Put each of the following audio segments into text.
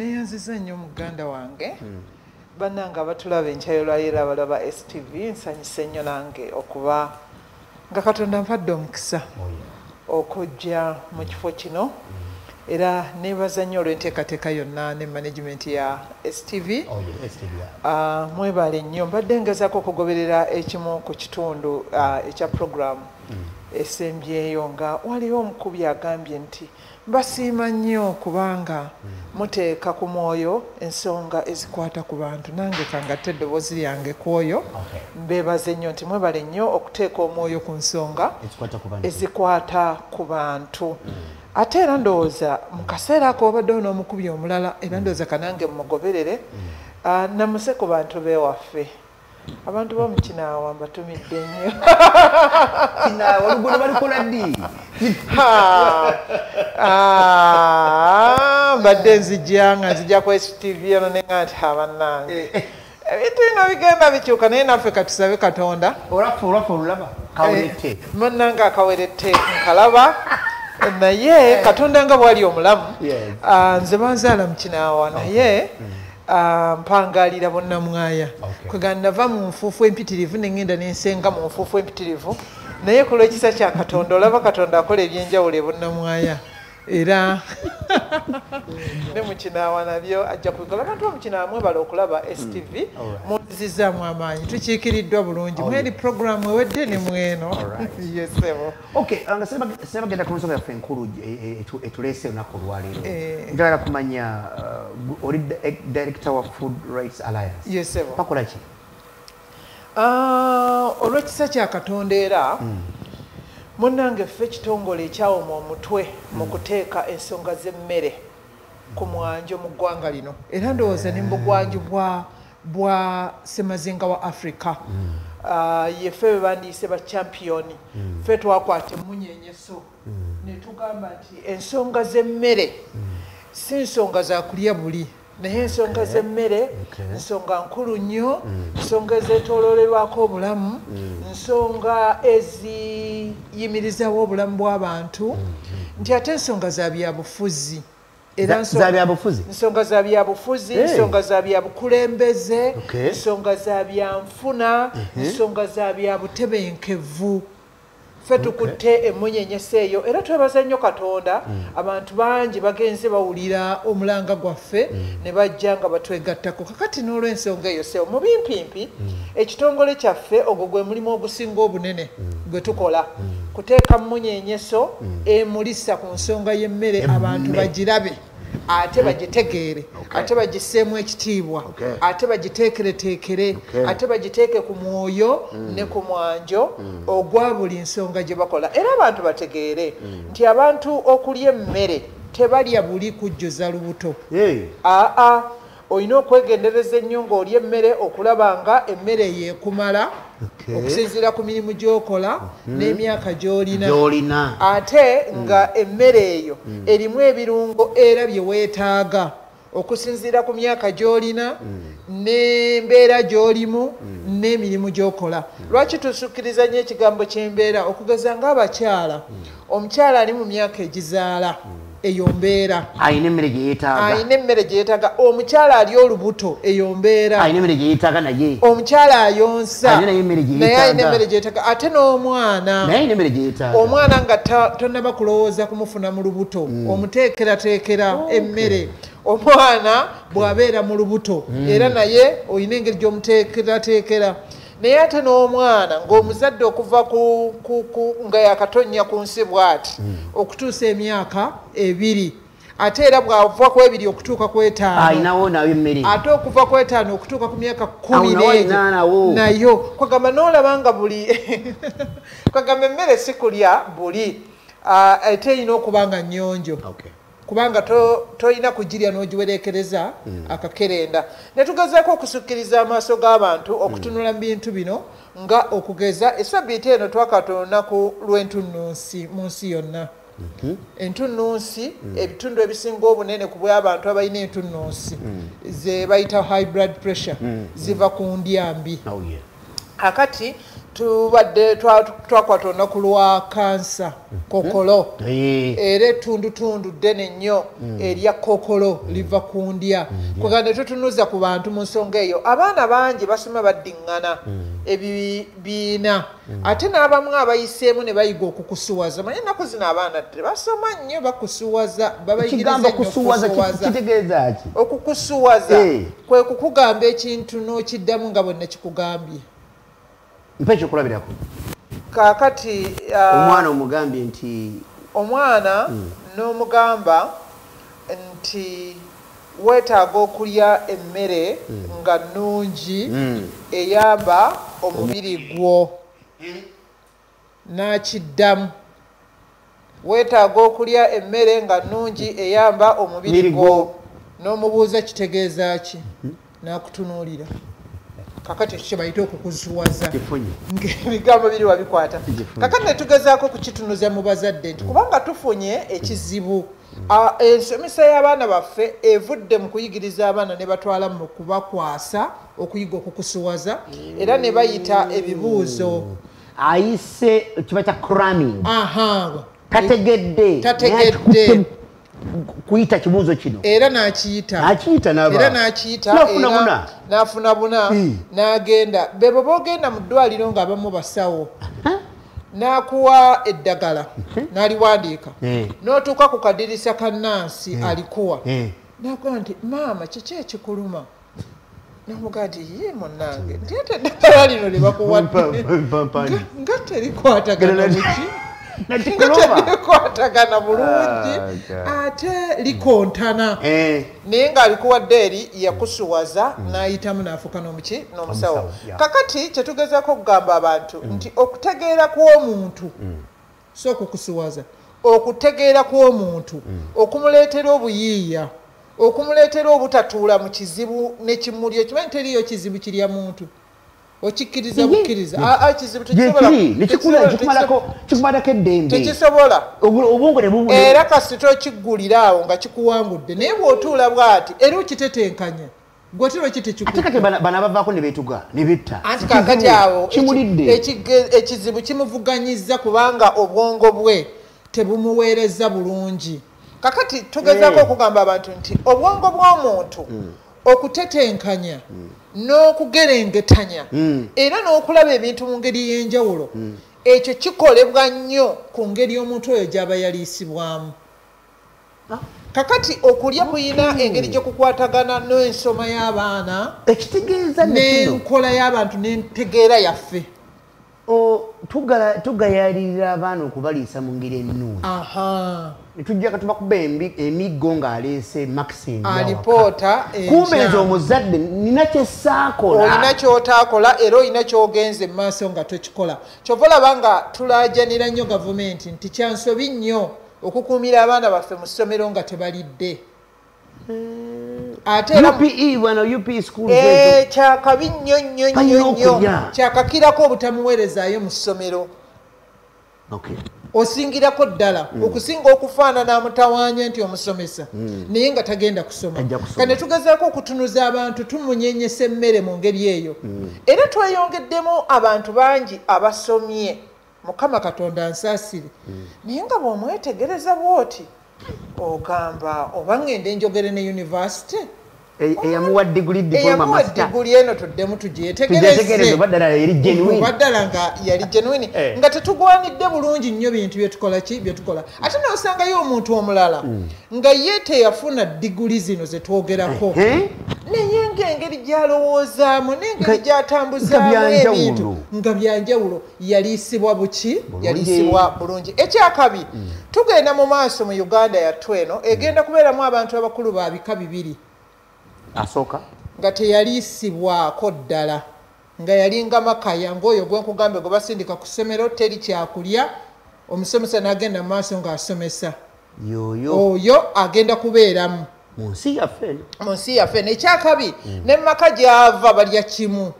neyanziza nnyo muganda wange. Bannange abatulaba enkyayolwayera abalaba stv nsanyuse nnyo nange okuba nga katonda mpadde omukisa okujja mu kifo kino. Era nebaza nnyo olw'enteekateeka yonna ne management ya stv Ah, mwebale nnyo. Mbadde ngezaako okugoberera ekimu ku kitundu ah, ekya puroguramu esembyeyo nga waliwo omukubi agambye nti mbasiima nnyo kubanga muteeka ku mwoyo ensonga ezikwata ku bantu nange kangatte eddoboozi lyange ku oyo mbeebaze nnyo nti mwebale nnyo okuteeka omwoyo ku nsonga ezikwata ku bantu. ate era ndowooza mu kaseera ako obaddewo n'omukubi omulala era ndowooza kanange mumugoberere namuse ku bantu bewaffe abantu bomukinaawa mbatumidde nnyo. Oluguudo balikola ddi! Ah, mbadde nzijja nga nzijja ku stv eno nenga nti abannange ebintu bino bigenda bikyuka naye naffe katusabe katonda. Olaffe olaffe olulaba kawulette. Munnange akawerette nkalaba. Naye katonda nga bwali omulamu ah, nze banzaala mukinaawa naye ah, mpangalira bonnamwaya Okay. kwega nava mu nfuufu empitirivu neŋŋenda nensenga mu nfuufu empitirivu. Naye ku lw'ekisa kya katonda olaba katonda akola ebyenjawulo e bonnamwaya era. Ne mukinaawa nabyo ajja kubikola abantu bamukinaawa mwebala okulaba stv munzizaamu amaanyi tukiikiriddwa bulungi mweri programu ewedde ne mweno yesebo okay nga sebagenda ku nsonga yaffe enkulu e- e- etu- etuleese olunaku olwaleero. Eh. njagala kumanya uh, oli di- director wa food rights alliance. Yesebo bakola ki? Ah, olw'ekisa kya katonda era munnange ffe ekitongole ekyawoma omutwe mu kuteeka ensonga z'emmere ku mwanjo mu ggwanga lino. Era ndowooza ne mu bugwanju bwa bwa semazinga wa africa. Ah, yeffe be bandiise ba champiyoni ffe twakwata emunyenyeso ne tugamba nti ensonga z'emmere si nsonga za kulya buli naye ensonga z'emmere nsonga nkulu nnyo nsonga ezeetooloolerwako obulamu nsonga eziyimirizawo obulamu bw'abantu nti ate ensonga za byabufuzi. Za- nsonga- za byabufuzi? nsonga za byabukulembeze nsonga za byanfuna nsonga za byabutebenkevu ffe tukutte emunyenyesa eyo. Era twebaza nnyo katonda abantu bangi bagenze bawulira omulanga gwaffe ne bajja nga batwegattako. Kakati n'olw'ensonga eyo sewo mu bimpimpi ekitongole kyaffe ogwo gwe mulimu ogusinga obunene gwe tukola. Kuteeka munyenyeso emulisa ku nsonga y'emmere abantu bagirabe ate bagitegeere ate bagisseemu ekitiibwa ate bagiteekereteekere Okay. ate bagiteeke ku mwoyo ne ku mwanjo ogwa buli nsonga gye bakola. Era abantu bategeere nti abantu okulya emmere tebalya buli kujjuza lubuto. Aa olina okwegendereza ennyo ng'olya emmere okulaba nga emmere yeekumala Okay. Okusinziira ku mirimu gy'okola n'emyaka gy'olina. Ate nga emmere eyo erimu ebirungo era bye weetaaga. Okusinziira ku myaka gy'olina n'embeera gy'olimu n'emirimu gy'okola. Lwaki tusukkiriza nnyo ekigambo ky'embeera? Okugeza ng'abakyala omukyala ali mu myaka egizaala eyo mbeera ayina emmere gye yeetaaga. Ayina emmere gye yeetaaga. Omukyala ali olubuto eyo mbeera ayina emmere gye yeetaaga naye. Omukyala ayonsa. Alina naye alina emmere gye yeetaaga. Ate n'omwana. Naye ayina emmere gye yeetaaga. Omwana nga tonnaba kulowooza kumufuna mu lubuto. Omuteekerateekera emmere. Omwana bw'abeera mu lubuto. Era naye olina engeri gy'omuteekerateekera naye ate n'omwana ng'omuzadde okuva ku, ku, ku, nga yakatonnya ku nsi bw'ati okutuusa emyaka ebiri ate era bw'ava ku ebiri okutuuka ku etaano ate okuva ku etaano okutuuka ku myaka kumi nayo kwagamba n'olaba nga buli kwagamba emmere si kulya buli ah, ate erina okuba nga nnyonjo. Okay. Kubanga to- tolina kugirya n'ogiwerekereza akakerenda. Ne tugezaako okusukkiriza amaaso g'abantu okutunula mu bintu bino nga okugeza esabbiiti eno twakata olunaku lw'entunnunsi mu nsi yonna. Entunnunsi ebitundu ebisinga obunene ku bw'abantu abalina entunnunsi. Ze bayita high blood pressure. Ziva ku ndyambi Oh, yeah. Kakati tubadde twa- twakwata olunaku lwa kansa kokolo Eh, era ettundutundu ddene nnyo erya kokolo liva ku ndya. Kwega ne tutunuza ku bantu mu nsonga eyo. Abaana bangi basoma baddiŋŋana ebibiina ate n'abamu abayiseemu ne bayiga okukusuwaza. Manye ennaku zino abaana tebasoma nnyo bakusuwaza babayigiriza ekigambo nnyo kusuwaza ki- okukusuwaza. kitegeeza ki? Okukusuwaza. Eh. kwe kukugamba ekintu n'okiddamu nga bwe nakikugambye mpa ekyokulabirako. Kaakati ah, omwana omugambye nti omwana n'omugamba nti weetaaga okulya emmere nga nnungi eyamba omubiri gwo. N'akiddamu. Weetaaga okulya emmere nga nnungi eyamba omubiri Mubiri gwo. gwo. n'omubuuza kitegeeza ki? N'akutunuulira kakati ekyo kyebayita okukuzuwaza. Kifunye. Ng'ebigambo biri wabikwata. Kakati netugezaako kukitunuza mu bazadde nti kubanga tufunye ekizibu. A- ensomesa y'abaana baffe evudde mu kuyigiriza abaana ne batwala mu kubakwasa okuyiga okukusuwaza era ne bayita ebibuuzo. Ayise kiba kya cramming. Aha. Tategedde. Tategedde. Kuyita kibuuzo kino. Era n'akiyita. Akiyita naba. Era n'akiyita N'afuna buna. n'afuna buna Mm. n'agenda. Bebo boogenda mu ddwaliro ng'abamu basawo n'akuwa eddagala n'aliwandiika. Eh. n'otuuka ku kadirisa ka nansi alikuwa. Nakuga nti maama kiki ekikuluma namugaa nti ye munange nti ate eddagala lino lye bakuwadde Mpampani. nga- nga terikwatagana Gana- muki nga bulungi Ah, God. ate likontana. Eh, naye ng'alikuwadde eri yakusuwaza n'ayitamu n'afuuka n'omuki n'omusawo. Kakati kyetugezaako okugamba abantu nti okutegeera kw'omuntu si okukusuwaza okutegeera kw'omuntu okumuleetera obuyiiya okumuleetera obutatuula mu kizibu nekimuli okimanyi teriyo kizibu kirya muntu okikkiriza bukkiriza. Kikumalako eddembe. tekisobola. Obwongo era kasita okiggulira awo nga kikuwangudde. Naye bw'otuula bw'ati era okitetenkanya. Gwe tiro ki ate tekikudde kati bana bana bavaako ne beetuga ne betta. Anti kakati awo kimulidde. ekizibu kimuvuganyiza kubanga obwongo bwe tebumuweereza bulungi. Kakati tugezaako Mm. okugamba abantu nti obwongo bw'omuntu okutetenkanya n'okugerengetanya Mm. era n'okulaba ebintu mu ngeri y'enjawulo. Ekyo kikolebwa nnyo ku ngeri omuntu oyo gy'aba yaliisibwamu. Kakati okulya kuyina engeri gy'okukwatagana n'ensoma y'abaana n'enkola y'abantu n'entegeera yaffe tugayalirira abaana okubaliisa mu ngeri ennungi. Aha. Netujjaka tubakuba embi- emiggo ng'aleese maxim alipoota kumbe nze enkya. omuzadde nina olina kyesaakola kyotaakola era olina kyogenze mu maaso nga tokikola. Kyova olaba nga tulaajanira nnyo gavumenti nti kyansobi nnyo okukuumira abaana baffe mu ssomero nga tebalidde upe bwana upe school Eh, kyakabi nnyo nnyo Balina nnyo nnyo okulya. kyakakirako obutamuweerezaayo mu ssomero. Okay. osingirako ddala. Okusinga okufaanana amutawaanya nti omusomesa. Naye nga tagenda kusoma. Kane tugezaako okutunuza abantu tumunyenyesa emmere mu ngeri eyo. Era tweyongeddemu abantu bangi abasomye. Mukama katonda nsaasire naye nga bw'omwetegereza bw'oti ogamba oba ngende njogere ne univesity E- eyamuwa diguli diploma eyamuwa diguli eno tuddemu tugyetegereze. Tugyetegereze oba ddala eri genuine. oba ddala nga yali genuine. Eh. nga tetugwanidde bulungi nnyo bintu byetukola ki byetukola ate nosangayo omuntu omulala nga ye teyafuna diguli zino zetwogerako Ngaengeri gyalowoozaamu n'engeri gyatambuzaamu ebintu. Nga byanjawulo yaliisibwa buki? Yaliisibwa bulungi. Ekyakabi tugenda mu maaso mu uganda yattu eno egenda kubeeramu abantu abakulu ba bika bibiri. Asooka. Nga teyaliisibwako ddala. Nga yalinga makaya ngaoyo gwenkugambe gwe basindika ku ssomero teri kyakulya. Omusomesa n'agenda mu maaso ng'asomesa. Yoyo. Oyo agenda kubeeramu mu nsi yaffe mu nsi yaffe nekyakabi ne mu maka gy'ava balya kimu.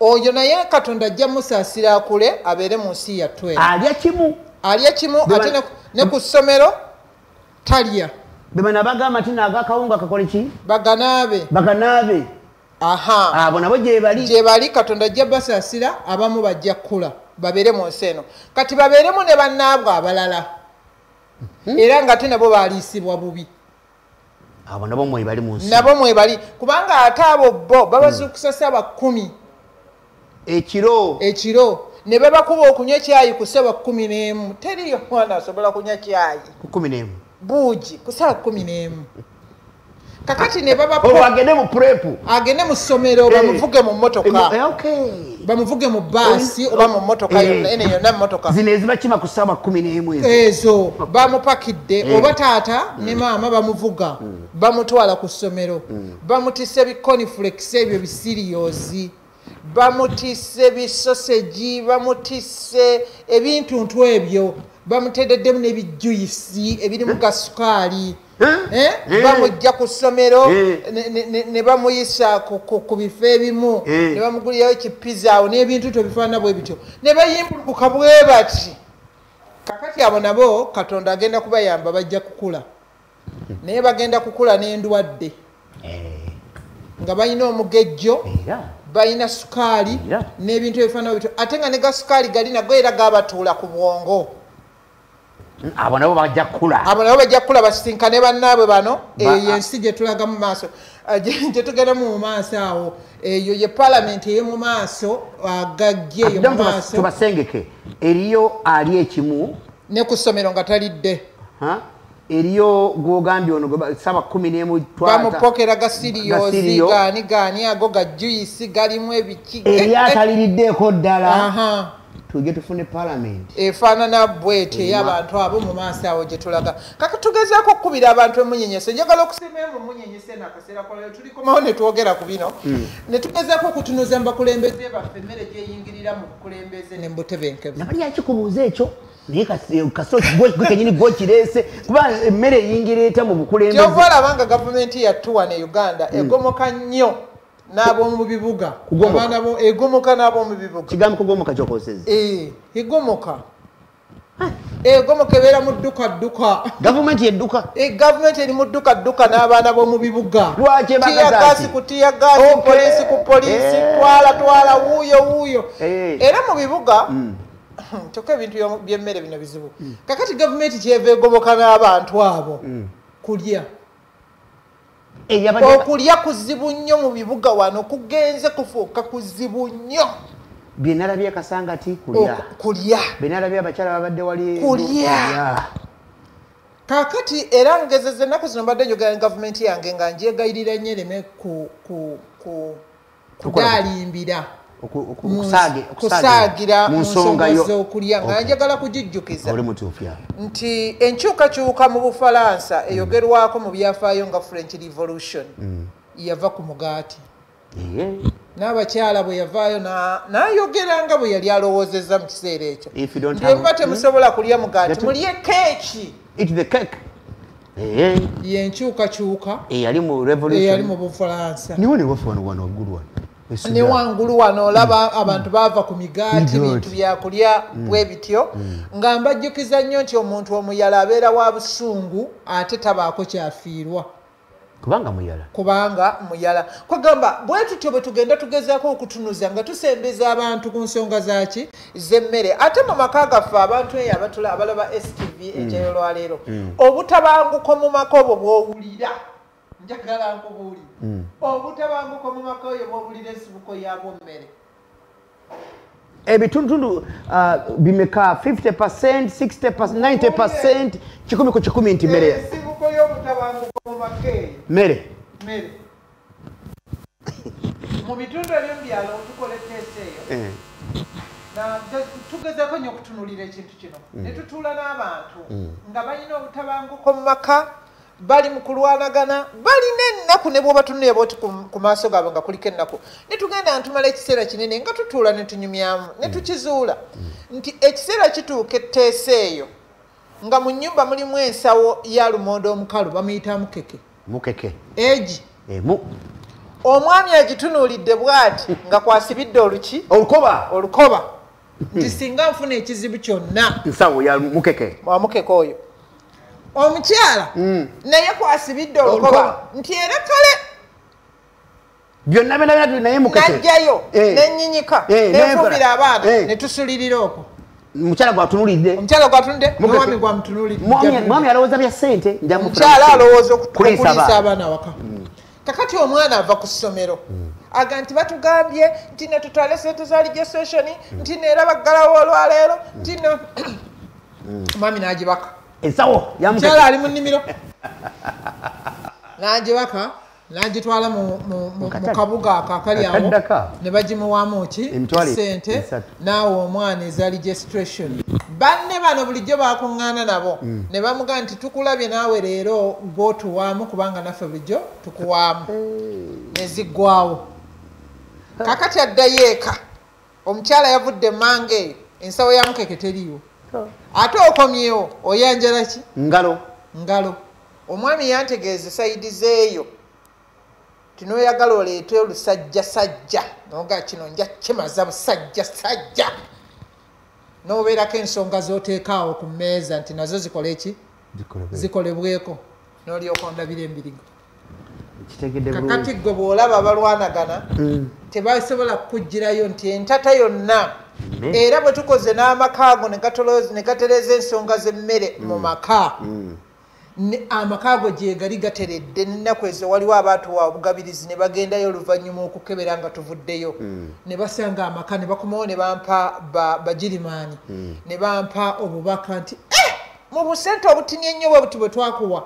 Oyo naye katonda ajja musaasira akule abeere mu nsi yattu eno alya kimu. Alya kimu ate ne- ku ssomero talya. Be bana bagamba nti naagakawunga kakole ki? Baganaabe. Baganaabe. Aha. Abo nabo gye bali. Gye bali katonda ajja basaasira abamu bajja kkula babeere mu nsi eno. Kati babeeremu ne bannaabwe abalala era nga te nabo baliisibwa bubi. Abo nabo mwe bali mu nsi. Nabo mwebali kubanga ate abo bo babazuukusa saba kkumi ekiro. Ekiro. Ne babakuba okunywa ekyayi ku saba kkumi n'emu. Teriyo mwana asobola kunywa kyayi ku kumi n'emu. Buugi ku saba kkumi n'emu. Kakati ne baba agende mu purepu agende mu ssomero bamuvuge mu mmotoka bamuvuge mu baasi oba mu mmotoka Eh. yonna ene yonna mu mmotoka zino ezibakima ku ssaawa kumi n'emu ezo bamupakidde Eh. oba taata ne maama bamuvuga bamutwala ku ssomero bamutisse biconiflex ebyo bisiriyoozi bamutisse bisosegi bamutisse ebintuntu ebyo bamuteereddemu n'ebijuyisi ebirimu gasukaali Eh? Eh. bamujja ku ssomero Eh. ne- ne- ne- ne bamuyisa ku- bifo ebimu Eh. ne bamugulirayo kipiza awo n'ebintu tebifaanana bwe bityo. Ne bayimbulukuka bwe bati kakati abo nabo katonda agenda kubayamba bajja kukula. Naye bagenda kukula n'endwadde. Nga balina omugejjo balina sukaali n'ebintu ebifaanana bityo. Ate nga ne gasukaali gali nago era gabatuula ku bwongo abo nabo bajja kukula. Abo nabo bajja kukula basisinkane bannaabwe bano. Ba- eyo yensi gye tulaga mu maaso. Ah, gye gye tugendamu mu maaso awo eyo ye palamenti eyo mu maaso agajje eyo mu maaso. tubasengeke. Eriyo ali ekimu. Ne ku ssomero nga talidde eriyo gwogambye ono gwe ba- ssaawa kumi n'emu bamupokera gasiriyoozi Gasiriyo. gaani gaani ago gajuyisi galimu ebiki. Eri ataliriddeko ddala. Aha tujje tufune palamenti efaanana bweti ey'abantu abo mu maaso awo gye tulaga. Kaka tugezaako okukubira abantu emunyenyese? Njagala okusembayo mu munyenyese eno akaseera kolero tulikomawo ne twogera ku bino. Ne tugezaako okutunuza mu bakulembeze baffe emmere gyeyingirira mu bukulembeze ne mu butebenkevu. Nabali yakikubuuza ekyo naye kasooki gwe kenyini gwokireese kuba emmere eyingira eta mu bukulembeze. Kyova olaba nga gavumenti yattuwa ne uganda egomoka nnyo n'ab'omu bibuga. Abaana bo- egomoka n'ab'omu bibuga. Kigambo kugomoka kyokozeza Eh, egomoka. Egomoka ebeera mu dduka dduka gavumenti yedduka Eh, gavumenti eri mu dduka dduka n'abaana b'omu bibuga. Ati? ku tiyagaasi Okay. poliisi ku poliisi Eh. twala twala wuuyo wuuyo. Eh. era mu bibuga kyokka ebintu byo- by'emmere bino bizibu. Kakati gavumenti kyeva egomoka n'abantu abo. Kulya. eyabadde okulya kuzibu nnyo mu bibuga wano kugenze kufuuka kuzibu nnyo. Byenalabye kasanga ti kulya. Byenalabye abakyala babadde wali Kulya. kakati era ngezeze ennaku zino mbadde njogera gavumenti yange nga njegayirira nnyo ereme ku- ku- ku- Kukola. kudaalimbira Oku- oku- mu- nsonga z'okulya nga njagala kugijjukiza nti enkyukakyuka mu bufalansa eyogerwako mu byafaayo nga french revolution yava ku mugaati. N'abakyala bwe yavaayo na- n'ayogera nga bwe yali alowoozezza mu kiseera ekyo. Have- emuba temusobola kulya mugaati mulye keeki. Yenkyukakyuka eyali mu bufalansa. Niwo newafe wano wano waggulu wano ne Sudan. wangulu wano olaba abantu baava ku migaati bintu byakulya bwe bityo. Nga mbajjukiza nnyo nti omuntu omuyala abeera wa busungu ate tabaako kyafiirwa. Kubanga muyala. Kubanga muyala. Kwegamba bwe tutyo bwe tugenda tugezaako okutunuza nga tusembeza abantu ku nsonga zaki z'emmere. Ate mu maka gaffe abantu eyo abatula abalaba stv ekyeyo lwaleero obutabanguko mu maka obwo bwowulira njagala nkubuuli obutabanguko mu maka oyo bwowulira ensibuko yabwo mmere ebitundutundu uh, bimeka 50 60 90 kikumi ku kikumi nti mmere. Ensibuko y'obutabanguko mu maka eyo. Mmere. Mmere. Mu bitundu ebyo mu byalo tukola eteesa eyo. Eh. Tugezaako nnyo okutunulira ekintu kino. Ne tutuula n'abantu nga balina obutabanguko mu maka bali mu kulwanagana balina ennaku ne bwoba tunulira bwoti ku- maaso gaabwe nga kuliko ennaku ne tugenda ntumala ekiseera kinene nga tutuula ne tunyumyamu ne tukizuula. Nti ekiseera kituuka etteesa eyo nga mu nnyumba mulimu ensawo ya lumonde omukalu bamuyitamu keke mukeke. Egi. Emu. Omwami agitunuulidde bw'ati nga kwasibidde oluki? Olukoba. Olukoba. Nti singa nfuna ekizibu kyonna. Nsawo ya mukeke. Wamukeka oyo omukyala naye kwasibidde Olukoba. nti era kale byonna byonna tuli naye mukese najjayo Eh. nenyinyika Eh, nenfubira abaana Eh. netusulirira okwo. Mukyala gwatunulidde omukyala gwatunde Mukese. mwami gwamutunulidde Mwami- alowooza bya sente omukyala alowooza oku- Kuliisa okuliisa abaana. waka kakati omwana ava ku ssomero aga nti batugambye nti ne tutwale sente za registration nti neera baggalawo olwaleero nti mwami n'agibaka ensawo mukyala yamukese ali mu nnimiro. N'agibaka n'agitwala mu- kabuga ako akali awo ne bagimuwamu ki sente n'awa omwana eza registration. Banne bano bulijjo bakuŋŋaana nabo. Mm. ne bamugaa nti tukulabye naawe leero gwotuwaamu kubanga naffe bulijjo tukuwaamu. Neziggwawo kakati addayo eka omukyala yavudde emmanga eyo ensawo ya mukeke teriiwo ate okomyewo oyanjala ki? Ngalo. Ngalo. Omwami yantegeeza sayidi zeeyo. Tinoyagala oleete olusajja sajja noga kino nja kimaza busajja sajja nobeerako ensonga zoteekaawo ku mmeeza nti nazo zikole eki zikolebweko nolyoka ondabira embirigo. Kakati gwe bwolaba abalwanagana tebasobola kukugirayo nti entata yonna. Era bwe tukoze n'amaka ago ne gatereeza ensonga z'emmere mu maka. Ne- amaka ago gyegali gateredde nennaku ezo waliwo abaatuwa obugabirizi ne bagendayo oluvannyuma okukebera nga tuvuddeyo. Ne basanga amaka ne bakomawo ne bampa ba- bagirimaani. Ne bampa obubaka nti "Eh, mu busente obutini ennyo bwe buti bwe twakuwa.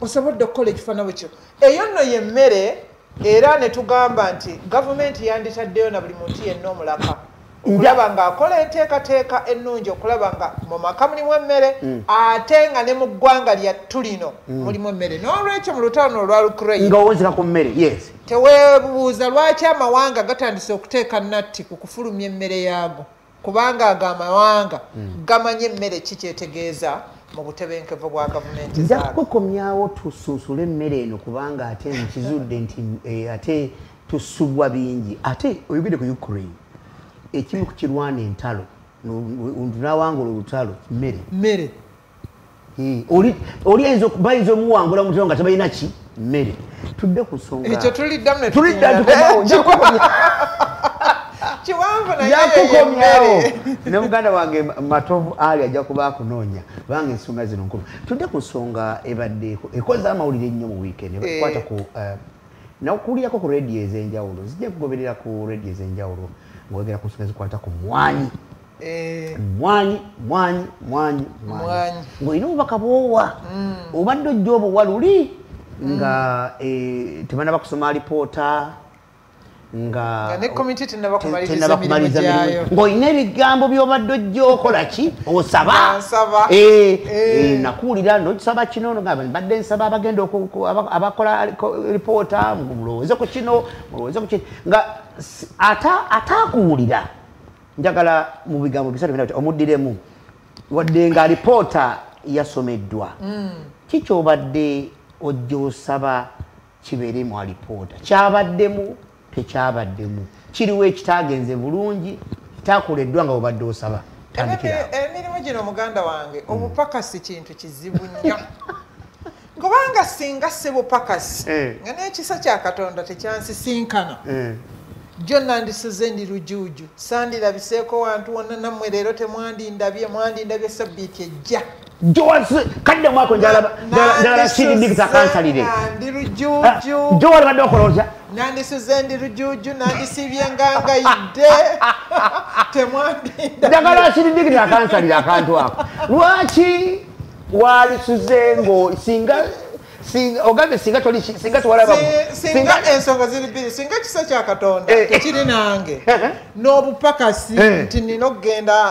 Osobodde okukola ekifaanano kyo. Eyo nno yemmere era ne tugamba nti gavumenti yanditaddeyo na buli muntu yenna omulaka okulaba ng'akola enteekateeka ennungi okulaba nga mu maka mulimu emmere ate nga ne mu ggwanga lyattu lino mulimu emmere. N'olwekyo mu lutalo olwa ukraine nga owonzeka ku mmere yes. teweebuuza lwaki amawanga gatandise okuteeka natti ku kufulumya emmere yaago kubanga ago amawanga gamanyi emmere ki kyetegeeza mu butebenkevu bwa gavumenti nja zaago kukomyawo tusunsule emmere eno kubanga ate nkizudde nti eh, ate tusubwa bingi. Ate oyogedde ku ukraine ekimu ku kirwana entalo tunawangula olutalo mmere. Mmere. Eh, oli oli ayinza oku- bayinza omuwangula mutalo nga tebalina ki? Mmere. Tudde ku ekyo tuliddamu ne muganda wange matovu ali ajja kuba akunoonya kubanga ensonga zino nkulu. Tudde ku nsonga ebadde ekoze amawulire ennyo mu weekend ekwata ku eh, nakuwulirako ku rediyo ez'enjawulo zijja kugoberera ku rediyo ez'enjawulo ngaogera ku nsonga zikwata ku mwanyi Eh, mwanyi mwanyi mwanyi Mwanyi. ng'olina obubaka bwowa obadde ojja obuwa luli nga tebana bakusoma kusoma alipoota ng'olina ebigambo by'obadde ojja okola ki? Osaba. Nansaba. Eh, Eh. eh, nakuwulira nokisaba kino mbadde nsaba abagenda abakola lipoota mulowooze ku kino mulowooze ku kino. Nga ataakuwulira njagala mu bigambo bisatu bina omuddiremu. Wadde nga lipoota yasomeddwa. Kikyobadde ojja osaba kibeere mu alipoota? Kyabaddemu tekyabaddemu. Kiriwo ekitagenze bulungi kitakoleddwa nga bwobadde osaba. Emirimu gino muganda wange obupakasi kintu kizibu nnyo. Kubanga singa si bupakasi Eh. nga n'ekisa kya katonda tekyansisinkana jjo nandisuze ndi lujuuju sandirabiseeko wantu wonna nammwe leero temwandindabye mwandindabye sabbiiti ejja. Kadde mwako njala siridikita kansalire. ndi lujuuju jo wali badde okola otya nandisuze ndi lujuuju nandisibye ngangayidde temwandinda njagala siridikita kansalire akantu ako. Lwaki walisuze ngo singa ogambe singa toli singa tewalaba Si- singa ensonga ziri bbiri singa ekisa kya katonda Eh. tekiri nange Eh. n'obupakasi Eh. nti nina okugenda